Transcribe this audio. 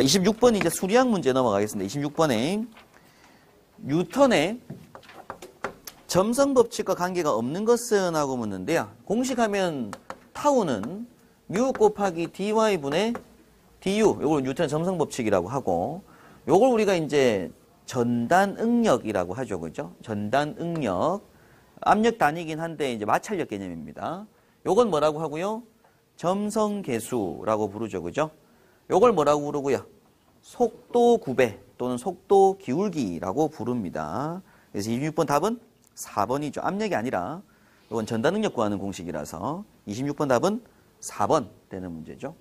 자, 26번 이제 수리학 문제 넘어가겠습니다. 26번에 뉴턴의 점성 법칙과 관계가 없는 것은 하고 묻는데요. 공식하면 타우는 뮤 곱하기 dy분의 du, 요걸 뉴턴 점성 법칙이라고 하고 요걸 우리가 이제 전단 응력이라고 하죠. 그죠? 전단 응력. 압력 단위긴 한데 이제 마찰력 개념입니다. 요건 뭐라고 하고요? 점성 계수라고 부르죠. 그죠? 요걸 뭐라고 부르고요? 속도 구배 또는 속도 기울기라고 부릅니다. 그래서 26번 답은 4번이죠. 압력이 아니라 이건 전단 능력 구하는 공식이라서 26번 답은 4번 되는 문제죠.